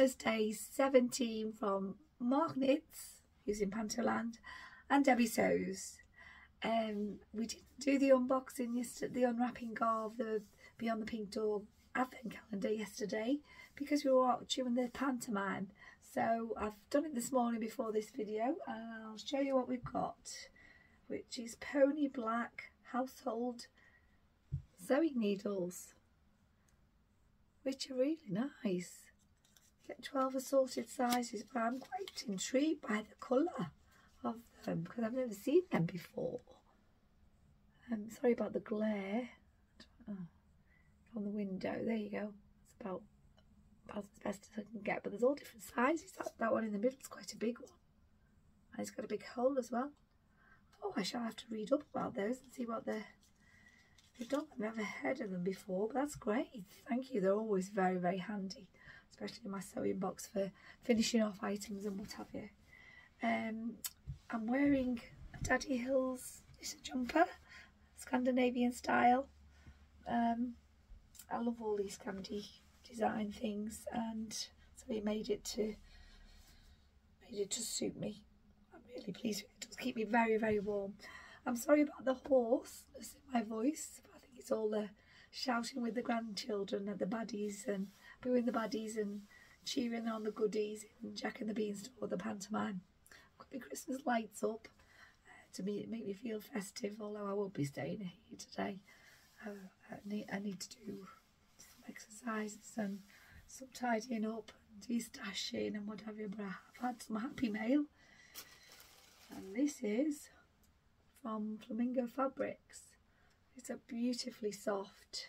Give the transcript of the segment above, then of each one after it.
Christmas Day 17 from Mark who's in Pantoland, and Debby Sews. Um, we didn't do the unboxing yesterday, the unwrapping of the Beyond the Pink Door advent calendar yesterday because we were watching the pantomime. So I've done it this morning before this video and I'll show you what we've got, which is Pony Black Household Sewing Needles, which are really nice. Get 12 assorted sizes, but I'm quite intrigued by the colour of them because I've never seen them before. Um, sorry about the glare from the window. There you go. It's about, about as best as I can get, but there's all different sizes. That, that one in the middle is quite a big one. And it's got a big hole as well. Oh, I shall have to read up about those and see what they're I've never heard of them before, but that's great. Thank you. They're always very, very handy, especially in my sewing box for finishing off items and what have you. Um, I'm wearing Daddy Hills it's a jumper, Scandinavian style. Um, I love all these Scandi design things and so he made it to made it to suit me. I'm really pleased with it. It does keep me very, very warm. I'm sorry about the hoarse in my voice. I think it's all the shouting with the grandchildren at the baddies and booing the baddies and cheering on the goodies in Jack and the Beanstalk, the pantomime the Christmas lights up uh, to me, make me feel festive, although I won't be staying here today. Uh, I, need, I need to do some exercises and some tidying up and de-stashing and what have you, but I've had some happy mail. And this is from Flamingo Fabrics. It's a beautifully soft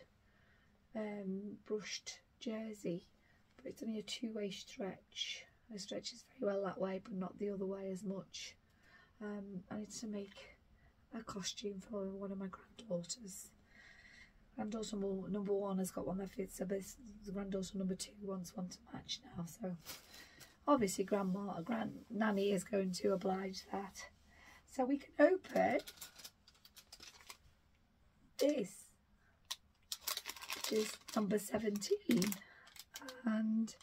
um, brushed jersey, but it's only a two-way stretch it stretches very well that way, but not the other way as much. Um, I need to make a costume for one of my granddaughters. Granddaughter number one has got one that fits, so this, the granddaughter number two wants one to match now. So obviously grandma, grand nanny is going to oblige that. So we can open this, is number 17. And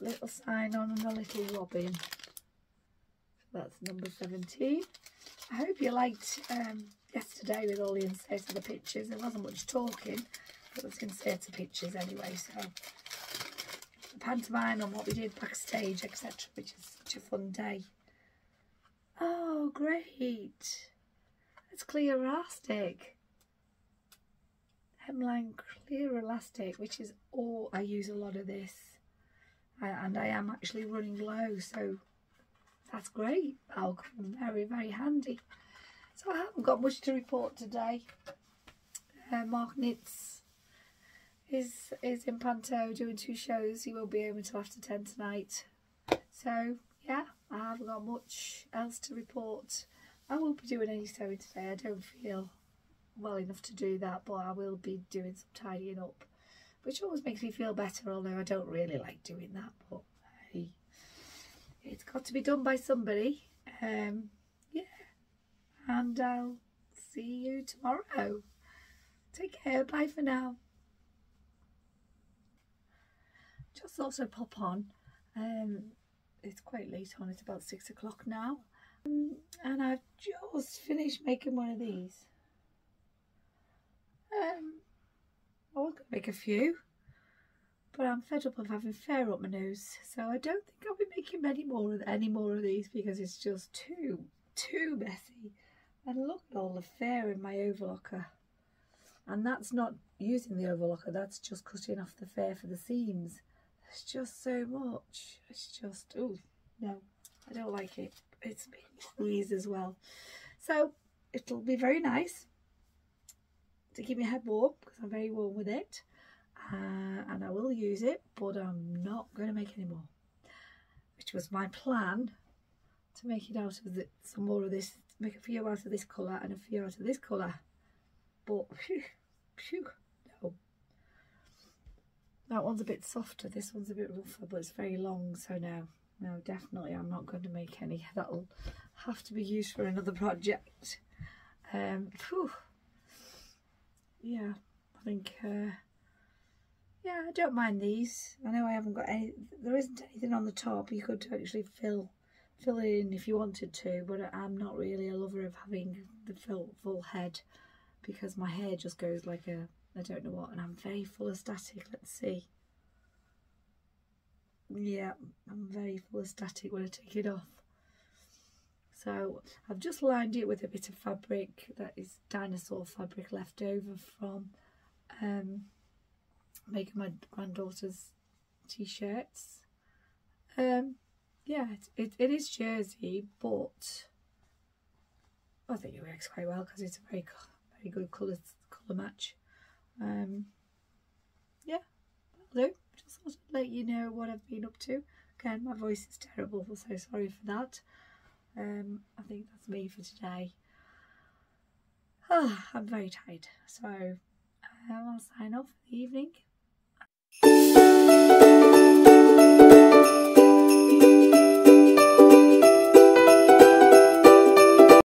a little sign on and a little robin. So that's number 17. I hope you liked um, yesterday with all the inserts of the pictures. There wasn't much talking, but there's inserts of pictures anyway. So the pantomime and what we did backstage, etc., which is such a fun day. Oh, great. It's clear elastic. Hemline clear elastic, which is all, I use a lot of this. And I am actually running low so that's great. That'll come very very handy. So I haven't got much to report today. Uh, Mark Knits is is in Panto doing two shows. He won't be home until after 10 tonight. So yeah I haven't got much else to report. I won't be doing any sewing today I don't feel well enough to do that but I will be doing some tidying up which always makes me feel better, although I don't really like doing that, but hey, it's got to be done by somebody. Um, yeah, and I'll see you tomorrow. Take care, bye for now. Just also pop on, um, it's quite late on, it's about six o'clock now. Um, and I've just finished making one of these. Um, I was going to make a few, but I'm fed up of having fair up my nose, so I don't think I'll be making many more of any more of these because it's just too, too messy. And look at all the fair in my overlocker. And that's not using the overlocker, that's just cutting off the fair for the seams. There's just so much. It's just, oh, no, I don't like it. It's being squeezed as well. So it'll be very nice to keep my head warm because I'm very warm with it uh, and I will use it but I'm not going to make any more. Which was my plan to make it out of the, some more of this make a few out of this colour and a few out of this colour. But phew, phew, no. That one's a bit softer this one's a bit rougher but it's very long so no no definitely I'm not going to make any. That'll have to be used for another project. Um, yeah, I think uh, yeah, I don't mind these. I know I haven't got any. There isn't anything on the top. You could actually fill fill it in if you wanted to, but I'm not really a lover of having the full full head because my hair just goes like a I don't know what, and I'm very full of static. Let's see. Yeah, I'm very full of static when I take it off. So I've just lined it with a bit of fabric that is dinosaur fabric left over from um, making my granddaughter's t-shirts. Um, yeah, it, it, it is jersey, but I think it works quite well because it's a very very good colour colour match. Um, yeah, that'll. Just thought I'd let you know what I've been up to. Again, my voice is terrible, so sorry for that. Um, I think that's me for today. Oh, I'm very tired, so um, I'll sign off for the evening.